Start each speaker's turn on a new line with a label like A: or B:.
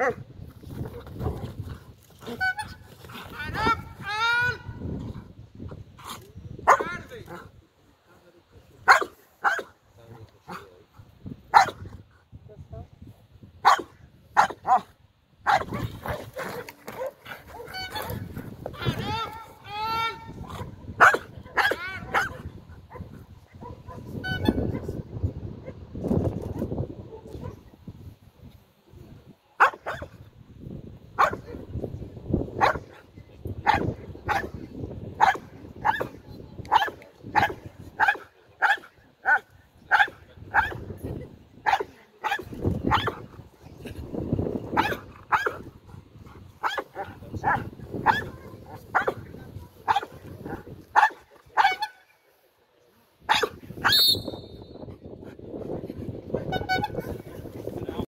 A: Ah!